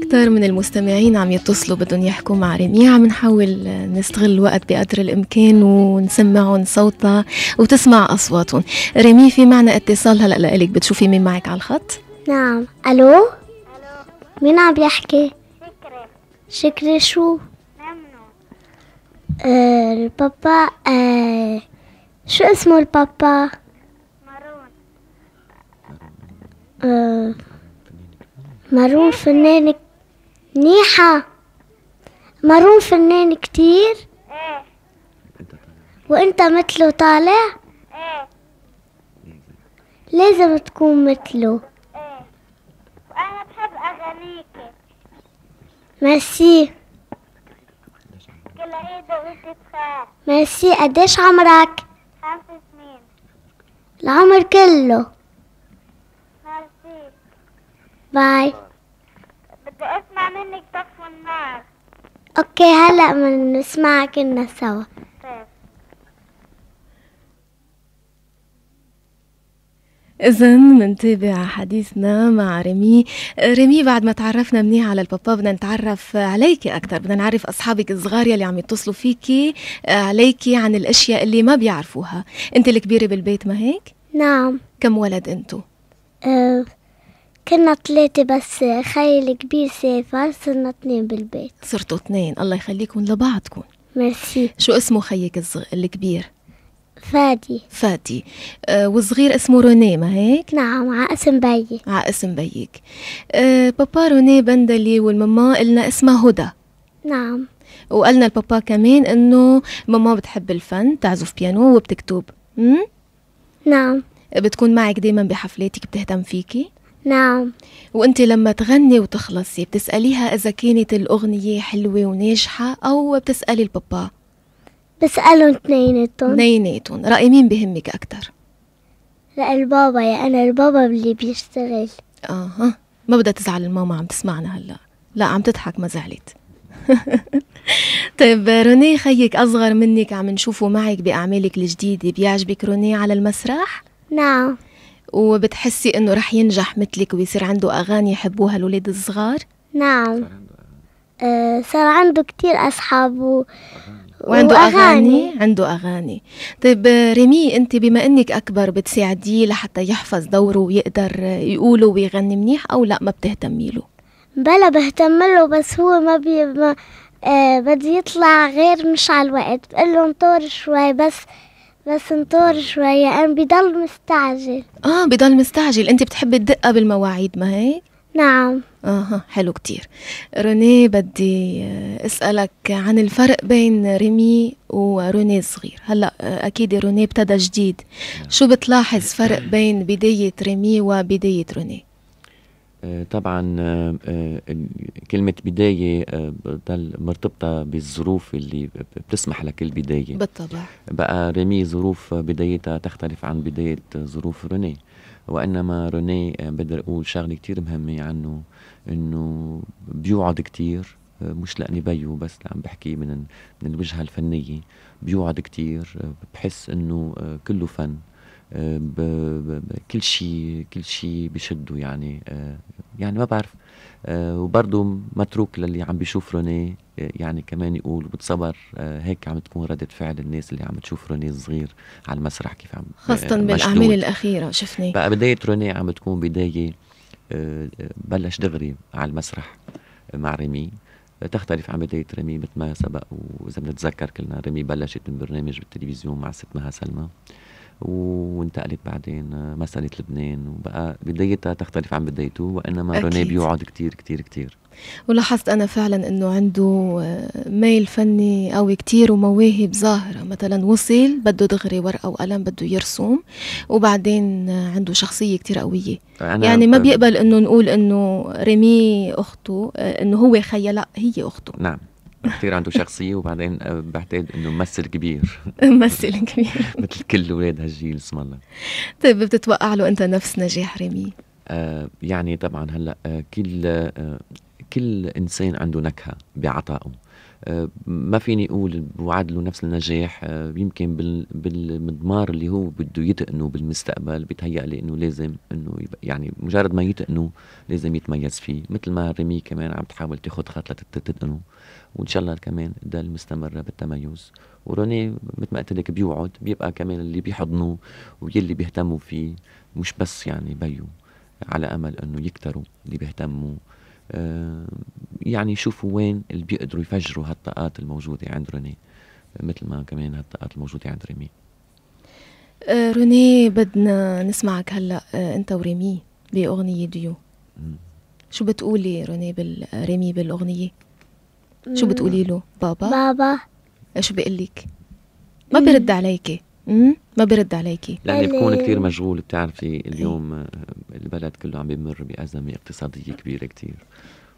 كتار من المستمعين عم يتصلوا بدهم يحكوا مع ريمي عم نحاول نستغل الوقت بقدر الإمكان ونسمعهم صوتها وتسمع أصواتهم. ريمي في معنا اتصال هلأ لك بتشوفي مين معك على الخط؟ نعم. ألو؟ مين عم يحكي؟ شكري شو؟ آه البابا آه شو اسمه البابا؟ آه مارون فنان منيحة مارون فنان كتير. وإنت مثله طالع. لازم تكون مثله وأنا بحب أغانيكي. ميرسي. كل عيد وانت بخير. ميرسي. قديش عمرك؟ خمس سنين. العمر كله. Merci. Bye. بدي أسمع منك طفوا النار okay هلا بنسمعها كنا سوا. طيب. إذا منتابع حديثنا مع ريمي. ريمي بعد ما تعرفنا منيح على البابا بدنا نتعرف عليكي أكثر. بدنا نعرف أصحابك الصغار يلي عم يتصلوا فيكي عليكي عن الأشياء اللي ما بيعرفوها. أنت الكبيرة بالبيت ما هيك؟ نعم. كم ولد أنتو؟ أه كنا ثلاثة بس خي الكبير سافر صرنا اثنين بالبيت. صرتوا اثنين. الله يخليكم لبعضكم. ميرسي. شو اسمه خيك. الكبير؟ فادي. فاتي أه والصغير اسمه روني ما هيك؟ نعم ع اسم بيي. ع اسم بيك. أه بابا روني بندلي والماما إلنا اسمها هدى. نعم. وقالنا البابا كمان إنه ماما بتحب الفن تعزف بيانو وبتكتب. امم نعم. بتكون معك دايما بحفلاتك بتهتم فيكي؟ نعم. وأنت لما تغني وتخلصي بتسأليها إذا كانت الأغنية حلوة وناجحة أو بتسألي البابا؟ بسألهم اثنيناتهم. اثنيناتهم. رأي مين بهمك أكتر؟ لا البابا. يا أنا البابا اللي بيشتغل. أها ما بدها تزعل الماما عم تسمعنا هلأ. لا عم تضحك ما زعلت. طيب روني خيك أصغر منك عم نشوفه معك بأعمالك الجديدة. بيعجبك روني على المسرح؟ نعم. وبتحسي إنه رح ينجح مثلك ويصير عنده أغاني يحبوها الاولاد الصغار؟ نعم. آه صار عنده كتير أصحاب و... وعنده وأغاني. أغاني؟ عنده أغاني. طيب ريمي أنت بما إنك أكبر بتساعديه لحتى يحفظ دوره ويقدر يقوله ويغني منيح أو لا ما بتهتمي له؟ بلا بهتم له بس هو ما بي ما آه بده يطلع غير مش على الوقت. بقول له انطر شوي بس بس انطر شوي أنا بضل مستعجل. آه بضل مستعجل. أنت بتحبي الدقة بالمواعيد ما هيك نعم. أها حلو كتير. روني بدي آه، أسألك عن الفرق بين ريمي وروني الصغير. هلأ آه، أكيد روني ابتدى جديد. شو بتلاحظ فرق بين بداية ريمي وبداية روني؟ آه، طبعا آه، آه، كلمة بداية آه، بتضل مرتبطة بالظروف اللي بتسمح لكل بداية بالطبع. بقى ريمي ظروف بدايتها تختلف عن بداية ظروف روني. وإنما روني آه، بقدر أقول شغلة كتير مهمة عنه إنه بيوعد كتير آه، مش لأني بيو بس عم بحكي من من الوجهة الفنية. بيوعد كتير آه، بحس إنه آه، كله فن. آه، كل شيء كل شيء بشده يعني آه، يعني ما بعرف. آه، وبرضه متروك للي عم بيشوف روني آه، يعني كمان يقول بتصبر هيك عم تكون ردة فعل الناس اللي عم تشوف روني الصغير على المسرح كيف عم خاصة بالأعمال مشدود. الأخيرة شفني. بقى بداية روني عم تكون بداية بلش دغري على المسرح مع ريمي. تختلف عن بداية ريمي مثل ما سبق وإذا بنتذكر كلنا ريمي بلشت من برنامج بالتلفزيون مع ست مها سلمى. وانتقلت بعدين آه، مسألة لبنان وبقى بدايتها تختلف عن بدايته وإنما روني. بيوعد كتير كتير كتير. ولاحظت أنا فعلا أنه عنده آه، ميل فني قوي كتير ومواهب ظاهرة. مثلا وصل بده دغري ورقة وقلم بده يرسم وبعدين آه، عنده شخصية كتير قوية. يعني ما بيقبل أنه نقول أنه ريمي أخته أنه هو خيا لا هي أخته. نعم. كثير عنده شخصية وبعدين آه، بعتقد إنه ممثل كبير. ممثل كبير. مثل كل أولاد هالجيل اسم الله. طيب بتتوقع له أنت نفس نجاح ريمي؟ آه يعني طبعا هلأ آه كل آه كل إنسان عنده نكهة بعطائه. ما فيني أقول بوعد له نفس النجاح آه، يمكن بال- بالمضمار اللي هو بده يتقنه بالمستقبل بيتهيأ لي إنه لازم إنه يعني مجرد ما يتقنه لازم يتميز فيه مثل ما ريمي كمان عم تحاول تاخذ خط لتتقنه وإن شاء الله كمان تضل مستمره بالتميز. وروني مثل ما قلت لك بيوعد بيبقى كمان اللي بيحضنوه واللي بيهتموا فيه مش بس يعني بيو على أمل إنه يكتروا اللي بيهتموا يعني يشوفوا وين اللي بيقدروا يفجروا هالطاقات الموجودة عند روني مثل ما كمان هالطاقات الموجودة عند ريمي. آه، روني بدنا نسمعك هلأ. آه، أنت وريمي بأغنية ديو. شو بتقولي روني بال ريمي بالأغنية؟ شو بتقولي له؟ بابا؟ بابا. شو بيقول لك ما برد عليكي. امم ما برد عليكي. لاني اللي- بكون كثير مشغول بتعرفي اليوم آه، البلد كله عم بيمر بأزمة اقتصادية كبيرة كثير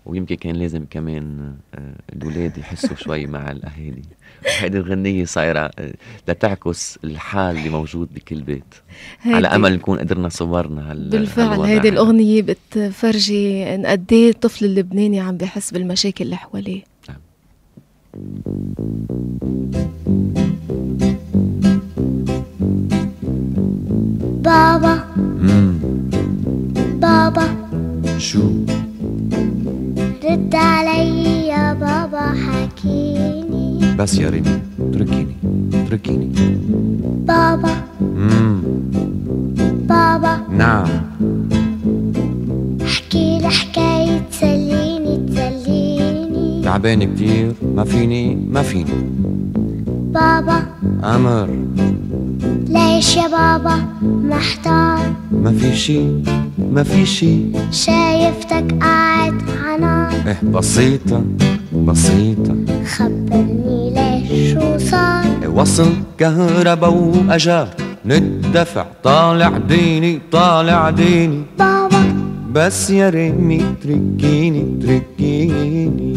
ويمكن كان لازم كمان آه، الاولاد يحسوا شوي مع الأهالي. وهيدي الغنية صايرة آه، لتعكس الحال اللي موجود بكل بيت. على هيدي- أمل نكون قدرنا صورنا هال بالفعل هيدي هذا. الأغنية بتفرجي إن قد إيه الطفل اللبناني عم بحس بالمشاكل اللي حواليه. بابا مم. بابا شو رد علي يا بابا حكيني بس يا ريمي اتركيني اتركيني بابا مم. بابا نعم احكي لي حكاية تسليني تسليني تعبان كتير ما فيني ما فيني بابا أمر ليش يا بابا محتار؟ ما في شي ما في شي. شايفتك قاعد عنار إيه بسيطة بسيطة. خبرني ليش شو صار؟ وصل كهربا وأجار. ندفع طالع ديني طالع ديني. بابا. بس يا ريمي تركيني تركيني.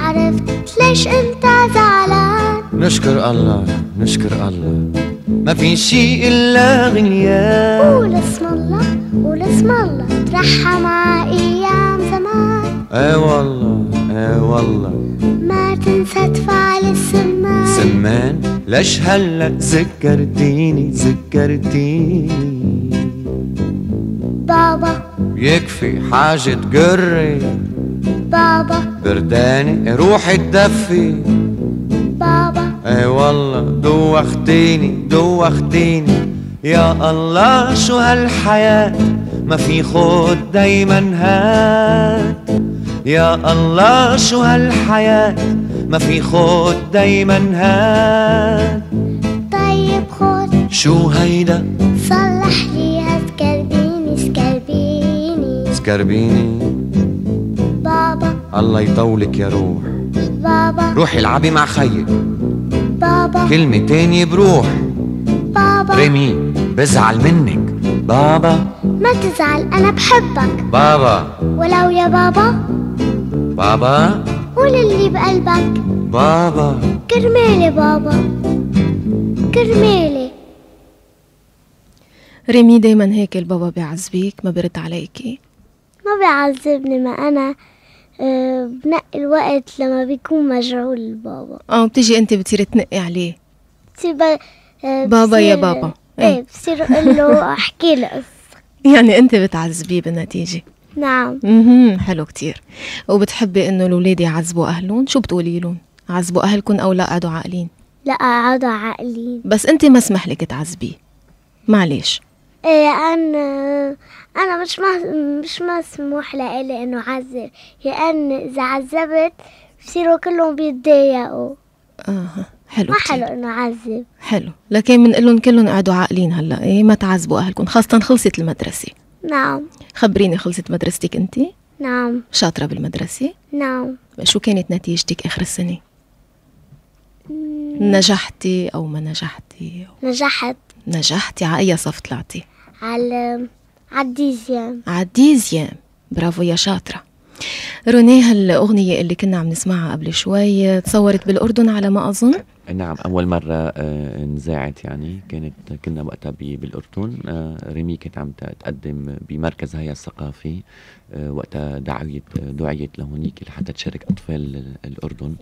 عرفت ليش انت زعلان؟ نشكر الله نشكر الله. ما في شي إلا غنيان. قول اسم الله قول اسم الله. ترحم على أيام زمان. أي والله أي والله. ما تنسى تفعل السمان. سمان ليش هلا ذكرتيني ذكرتيني؟ بابا. يكفي حاجة تقري. بابا. برداني روحي تدفي. اي والله دوختيني دوختيني يا الله شو هالحياة ما في خد دايما هات يا الله شو هالحياة ما في خد دايما هات طيب خد شو هيدا صلح ليها سكربيني سكربيني سكربيني بابا۔ الله يطولك يا روح۔ بابا۔ روحي العبي مع خيك بابا. كلمة تانية بروح. بابا. ريمي بزعل منك. بابا. ما تزعل أنا بحبك. بابا. ولو يا بابا. بابا. قول اللي بقلبك. بابا. كرمالي بابا. كرمالي. ريمي دايما هيك البابا بيعذبيك ما برد عليكي. ما بيعذبني ما أنا آه، بنقي الوقت لما بيكون مشغول البابا آه بتيجي انت بتصيري تنقي عليه. بصير ب- آه، بابا يا بابا. إيه إيه. بصير أقول له أحكي له قصة. يعني انت بتعذبيه بالنتيجة. نعم. أها حلو كتير. وبتحبي انه الاولاد يعذبوا أهلهم؟ شو بتقولي لهم؟ عذبوا أهلكم أو لا قعدوا عاقلين؟ لا قعدوا عاقلين. بس انت ما اسمح لك تعذبيه. معلش إيه أنا أنا مش ما مش مسموح لإلي إنه عذب لأن إذا عذبت بصيروا كلهم بيتضايقوا. أها حلو ما. حلو إنه عذب حلو. لكن بنقول لهم كلهم قعدوا عاقلين هلا. إيه ما تعذبوا أهلكم خاصة خلصت المدرسة. نعم. خبريني خلصت مدرستك أنت؟ نعم. شاطرة بالمدرسة؟ نعم. شو كانت نتيجتك آخر السنة؟ نجحتي أو ما نجحتي؟ نجحت. نجحتي؟ على أي صف طلعتي؟ على على الديزيام عالديزيام برافو يا شاطرة. روني هالأغنية اللي كنا عم نسمعها قبل شوي تصورت بالأردن على ما أظن؟ نعم أول مرة آه، نزاعت يعني. كانت كنا وقتها بالأردن. آه، ريمي كانت عم تقدم بمركز هيا الثقافي. آه، وقتها دعيت دعيت لهونيك لحتى تشارك أطفال ال- الأردن.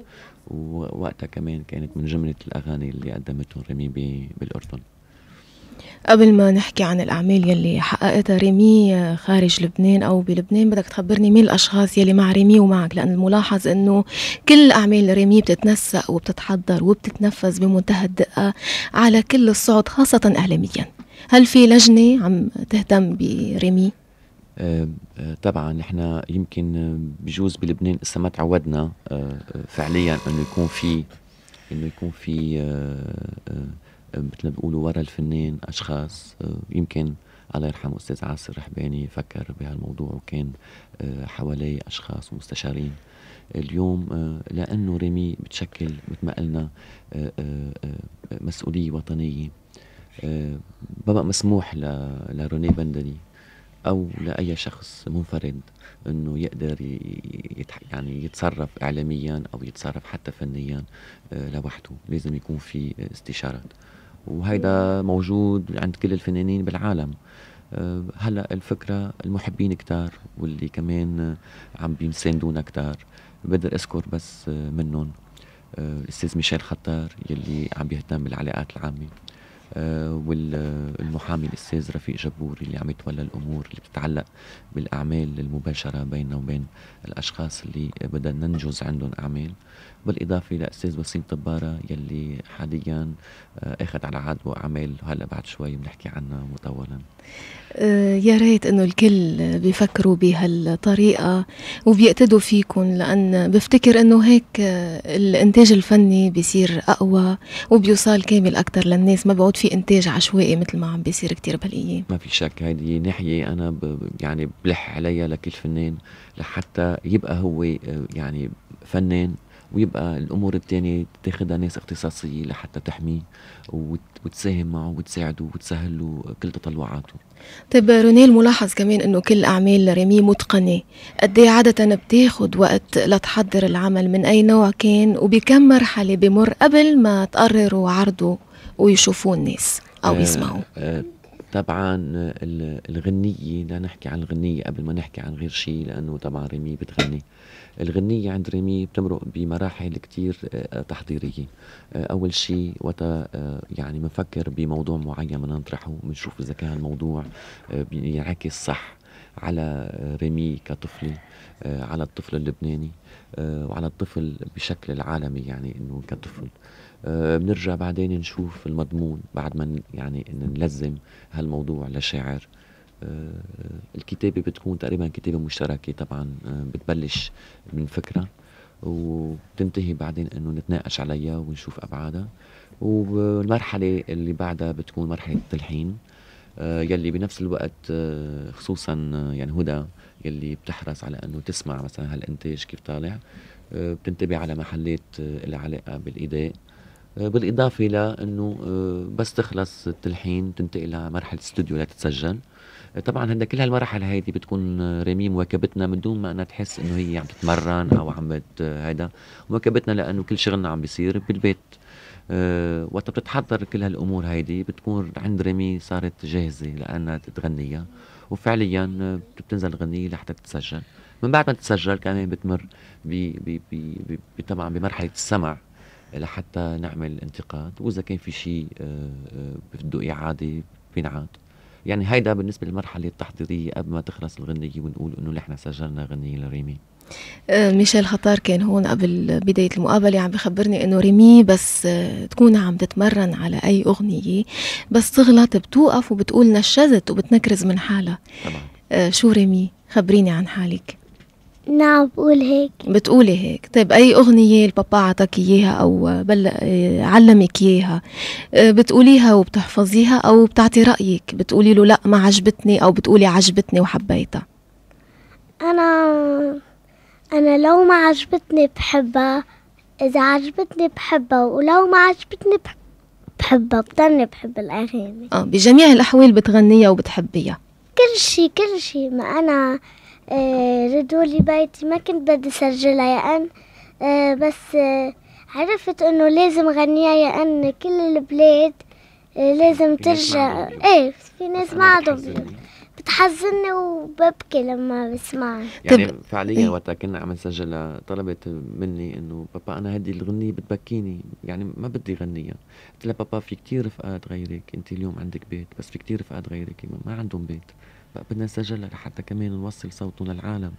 ووقتها كمان كانت من جملة الأغاني اللي قدمتهم ريمي بالأردن. قبل ما نحكي عن الأعمال يلي حققتها ريمي آه، خارج لبنان أو بلبنان بدك تخبرني مين الأشخاص يلي مع ريمي ومعك لأن الملاحظ أنه كل أعمال ريمي بتتنسق وبتتحضر وبتتنفذ بمنتهى الدقة على كل الصعد خاصة إعلاميا هل في لجنة عم تهتم بريمي؟ آه، آه، طبعا نحن يمكن بجوز بلبنان لسه ما تعودنا فعليا إنه يكون في إنه يكون في مثل ما بيقولوا ورا الفنان أشخاص آه، يمكن الله يرحمه أستاذ عاصر رحباني فكر بهالموضوع وكان آه، حواليه أشخاص ومستشارين اليوم آه، لأنه ريمي بتشكل مثل ما قلنا مسؤولية وطنية بقى مسموح لروني بندري أو لأي شخص منفرد إنه يقدر يتح يعني يتصرف اعلاميا أو يتصرف حتى فنيا لوحده. لازم يكون في استشارات. وهيدا موجود عند كل الفنانين بالعالم. آه، هلا الفكرة المحبين كتار واللي كمان آه، عم بيساندونا كتار. بقدر أذكر بس آه، منهم آه، الاستاذ ميشيل خطار يلي عم بيهتم بالعلاقات العامة. آه، والمحامي الأستاذ رفيق جبور اللي عم يتولى الأمور اللي بتتعلق بالأعمال المباشرة بيننا وبين الأشخاص اللي بدنا ننجز عندهم أعمال. بالإضافة لاستاذ وسيم طبارة يلي حاليا آه، أخذ على عاتبه اعمال هلا بعد شوي بنحكي عنها مطولا. آه، يا ريت إنه الكل بيفكروا بهالطريقة وبيقتدوا فيكم لأن بفتكر إنه هيك آه، الإنتاج الفني بيصير أقوى وبيوصل كامل أكتر للناس. ما بيعود في إنتاج عشوائي مثل ما عم بيصير كتير بهالأيام. ما في شك هيدي ناحية أنا ب يعني بلح عليها لكل فنان لحتى يبقى هو يعني فنان ويبقى الأمور التانية تاخدها ناس اختصاصية لحتى تحميه وت- وتساهم معه وتساعده وتسهل له كل تطلعاته. طيب رونيل ملاحظ كمان إنه كل أعمال ريمي متقنة. قد إيه عادة بتاخد وقت لتحضر العمل من أي نوع كان؟ وبكم مرحلة بمر قبل ما تقرروا عرضه ويشوفوه الناس أو آه، يسمعوا؟ آه، طبعا ال- الغنية لا نحكي عن الغنية قبل ما نحكي عن غير شيء لأنه طبعا ريمي بتغني. الغنية عند ريمي بتمرق بمراحل كتير آه، تحضيرية. آه، أول شيء وقتا آه، يعني بنفكر بموضوع معين بدنا نطرحه بنشوف إذا كان الموضوع بينعكس صح على ريمي كطفلة على الطفل اللبناني وعلى الطفل بشكل العالمي يعني إنه كطفل. بنرجع بعدين نشوف المضمون بعد ما يعني نلزم هالموضوع لشاعر. آه، الكتابة بتكون تقريبا كتابة مشتركة طبعا آه، بتبلش من فكرة وبتنتهي بعدين إنه نتناقش عليها ونشوف أبعادها. والمرحلة اللي بعدها بتكون مرحلة التلحين آه، يلي بنفس الوقت آه، خصوصا آه، يعني هدى يلي بتحرص على إنه تسمع مثلا هالإنتاج كيف طالع. آه، بتنتبه على محلات آه، لها علاقة بالإيداء. آه، بالإضافة لأنه آه، بس تخلص التلحين تنتقل لمرحلة استوديو لتتسجل. آه، طبعا هذا كل هالمراحل هيدي بتكون ريمي مواكبتنا من دون ما أنا تحس إنه هي عم تتمرن أو عم هيدا. مواكبتنا لأنه كل شغلنا عم بيصير بالبيت. أه وقت بتتحضر كل هالأمور هيدي بتكون عند ريمي صارت جاهزة لأنها تغنيها وفعليا بتنزل الغنية لحتى تتسجل. من بعد ما تتسجل كمان بتمر ب ب ب ب ب- طبعا بمرحلة السمع. لحتى نعمل انتقاد وإذا كان في شيء آه، آه، بده إعادة بينعاد يعني هيدا بالنسبة للمرحلة التحضيرية قبل ما تخلص الغنية ونقول إنه نحن سجلنا غنية لريمي. آه، ميشيل خطار كان هون قبل بداية المقابلة عم بخبرني إنه ريمي بس تكون عم تتمرن على أي أغنية بس تغلط بتوقف وبتقول نشزت وبتنكرز من حالها. طبعا. شو ريمي؟ خبريني عن حالك. نعم بقول هيك. بتقولي هيك. طيب أي أغنية البابا عطاك إياها أو بل آه، علمك إياها آه، بتقوليها وبتحفظيها أو بتعطي رأيك؟ بتقولي له لأ ما عجبتني أو بتقولي عجبتني وحبيتها. أنا أنا لو ما عجبتني بحبها إذا عجبتني بحبها ولو ما عجبتني بح- بحبها بضلني بحب الأغاني. آه بجميع الأحوال بتغنيها وبتحبيها. كل شي كل شي. ما أنا آه، ردولي بيتي ما كنت بدي سجلها لأن آه، بس آه، عرفت إنه لازم غنيها لأن كل البلاد لازم ترجع. إيه في ناس ما. بيوت. بتحزني وببكي لما بسمعها. يعني طب- فعليا إيه. وقتها كنا عم نسجلها طلبت مني إنه بابا أنا هدي الغنية بتبكيني. يعني ما بدي غنيها. قلت لها بابا في كتير رفقات غيرك. أنت اليوم عندك بيت بس في كتير رفقات غيرك. ما عندهم بيت. فبدنا نسجلها لحتى كمان نوصل صوتهم للعالم.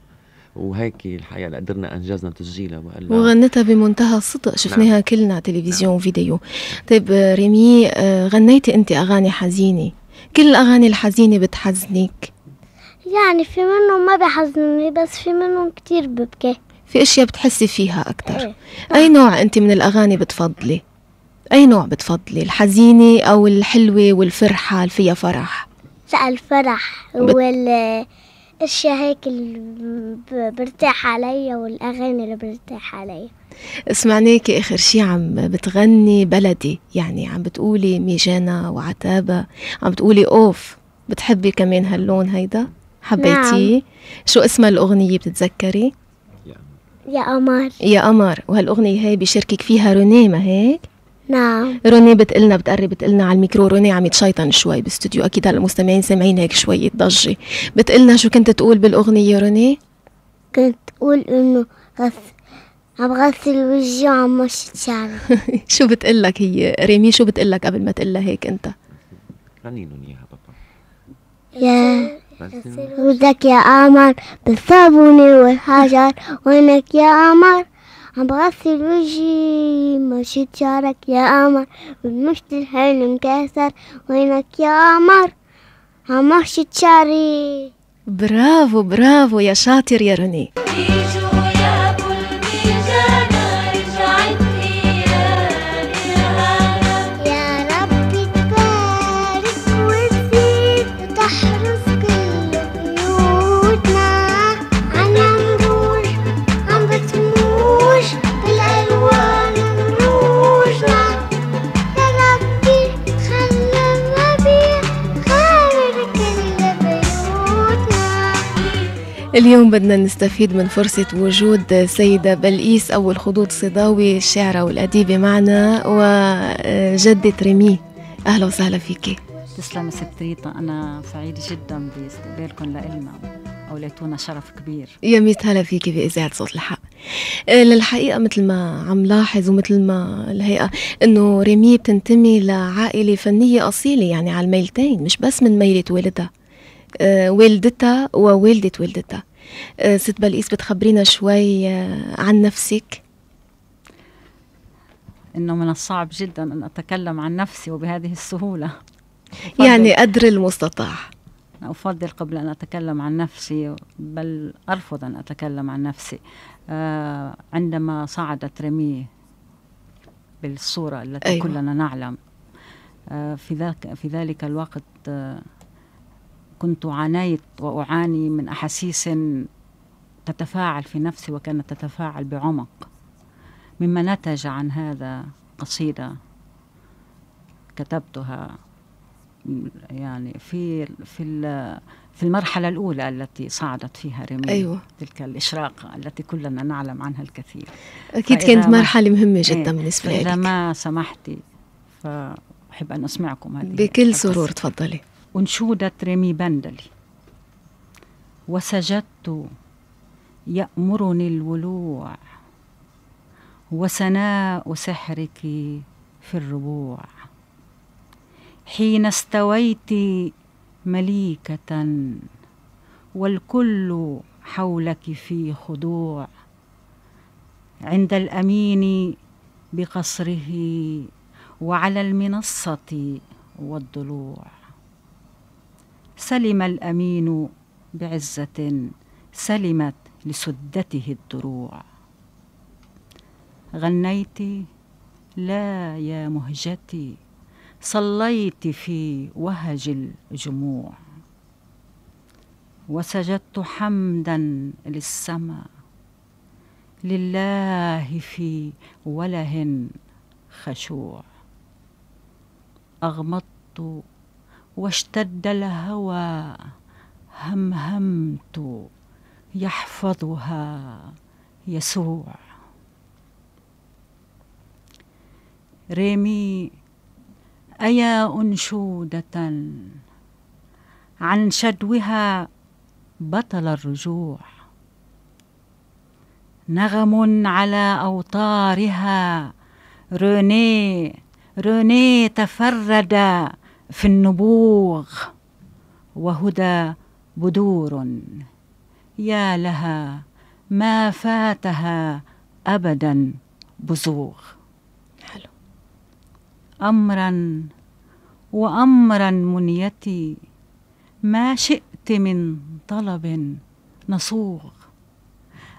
وهيك الحقيقة قدرنا أنجزنا تسجيلها وقال وغنتها بمنتهى الصدق. شفناها كلنا تلفزيون وفيديو طيب آه، ريمي آه، غنيتي أنت أغاني حزينة. كل الأغاني الحزينة بتحزنك؟ يعني في منهم ما بيحزنوني بس في منهم كتير ببكي. في أشياء بتحسي فيها أكثر إيه. أي نوع أنت من الأغاني بتفضلي؟ أي نوع بتفضلي؟ الحزينة أو الحلوة والفرحة اللي فيها فرح؟ الفرح بت- والأشياء هيك اللي برتاح عليها والأغاني اللي برتاح عليها سمعناكي آخر شي عم بتغني بلدي يعني عم بتقولي ميجانا وعتابة عم بتقولي أوف بتحبي كمان هاللون هيدا؟ حبيتيه؟ نعم. شو اسمها الأغنية بتتذكري؟ يا قمر يا قمر وهالأغنية هي بيشاركك فيها روني ما هيك؟ نعم. روني بتقلنا بتقرب بتقلنا على الميكرو. روني عم يتشيطن شوي باستوديو. أكيد هلا المستمعين سامعين هيك شوية ضجه بتقلنا شو كنت تقول بالأغنية روني؟ كنت أقول إنه غس... عم غسل وجهي وعم مشط شعري شو بتقلك هي؟ ريمي شو بتقلك قبل ما تقلها هيك أنت؟ غني لهم إياها بابا. يا ودك يا قمر بالصابونة والحجر وينك يا قمر عم بغسل وجهي مشيت شعرك يا قمر والمشط الحلو انكسر وينك يا قمر؟ عم مشيت شعري برافو برافو يا شاطر يا روني. اليوم بدنا نستفيد من فرصة وجود سيدة بلقيس أو الخدود صداوي الشاعرة والأديبة معنا وجدة ريمي. أهلا وسهلا فيكي تسلم ست ريتا أنا سعيدة جدا باستقبالكم لإلنا. أوليتونا شرف كبير. يا ميت هلا فيكي بإذاعة صوت الحق. آه، للحقيقة مثل ما عم لاحظ ومثل ما الهيئة إنه ريمي بتنتمي لعائلة فنية أصيلة يعني على الميلتين مش بس من ميلة والدها. آه، والدتها ووالدة والدتها. ست بلقيس بتخبرينا شوي آه، عن نفسك. إنه من الصعب جدا أن أتكلم عن نفسي وبهذه السهولة. أفضل- يعني قدر المستطاع. أفضل قبل أن أتكلم عن نفسي بل أرفض أن أتكلم عن نفسي. آه عندما صعدت رمي بالصورة التي أيوة. كلنا نعلم آه في ذاك في ذلك الوقت آه كنت عانيت وأعاني من أحاسيس تتفاعل في نفسي وكانت تتفاعل بعمق مما نتج عن هذا قصيدة كتبتها يعني في في في المرحلة الأولى التي صعدت فيها ريمي أيوة. تلك الإشراقة التي كلنا نعلم عنها الكثير أكيد كانت مرحلة مهمة جدا إيه، بالنسبة لك ما سمحتي فأحب أن أسمعكم هذه بكل. سرور تفضلي أنشودة ريمي بندلي. وسجدت يأمرني الولوع وسناء سحرك في الربوع. حين استويت مليكة والكل حولك في خضوع. عند الأمين بقصره وعلى المنصة والضلوع. سلم الأمين بعزة سلمت لسدته الدروع. غنيت لا يا مهجتي صليت في وهج الجموع. وسجدت حمدا للسماء لله في وله خشوع. أغمضت واشتد الهوى همهمت يحفظها يسوع. ريمي أيا أنشودة؟ عن شدوها بطل الرجوع. نغم على أوتارها روني روني تفرد في النبوغ وهدى بدور. يا لها ما فاتها أبدا بزوغ. حلو. أمرا وأمرا منيتي ما شئت من طلب نصوغ.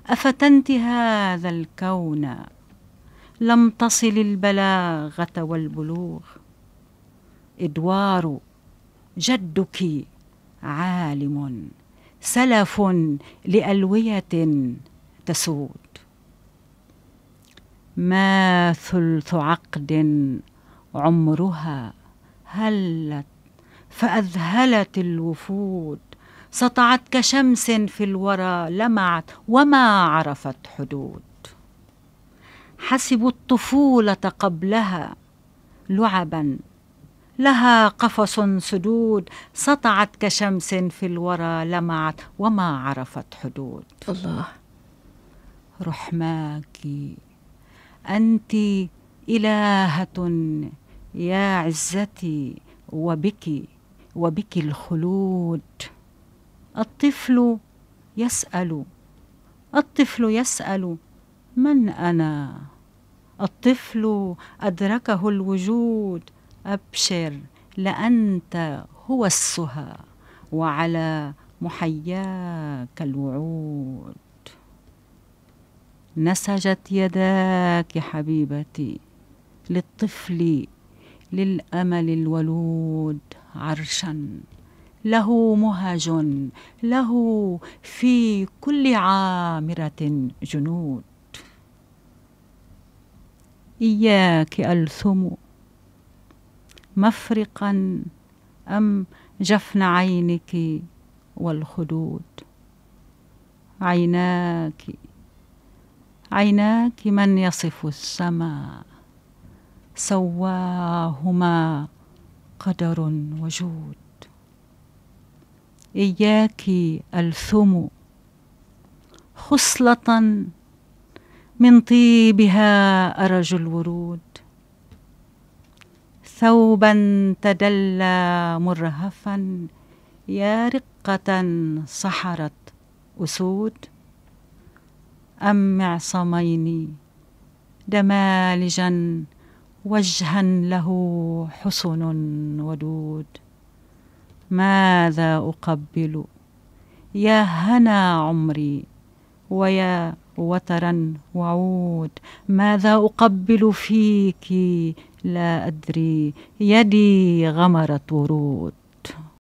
أفتنت هذا الكون لم تصل البلاغة والبلوغ. إدوار جدك عالم سلف لألوية تسود. ما ثلث عقد عمرها هلت فأذهلت الوفود. سطعت كشمس في الورى لمعت وما عرفت حدود. حسبوا الطفولة قبلها لعبا لها قفص سدود سطعت كشمس في الورى لمعت وما عرفت حدود. الله. رحماك أنت إلهة يا عزتي وبك وبك الخلود. الطفل يسأل الطفل يسأل من أنا؟ الطفل أدركه الوجود. أبشر لأنت هو السهى وعلى محياك الوعود. نسجت يداك حبيبتي للطفل للأمل الولود عرشا. له مهج له في كل عامرة جنود. إياك ألثم مفرقا أم جفن عينك والخدود؟ عيناك عيناك من يصف السماء؟ سواهما قدر وجود. إياك ألثم خصلة من طيبها أرج الورود. ثوبا تدلى مرهفا يا رقة سحرت أسود. أم معصمين دمالجا وجها له حسن ودود. ماذا أقبل؟ يا هنا عمري ويا وترا وعود. ماذا أقبل فيك؟ لا أدري. يدي غمرت ورود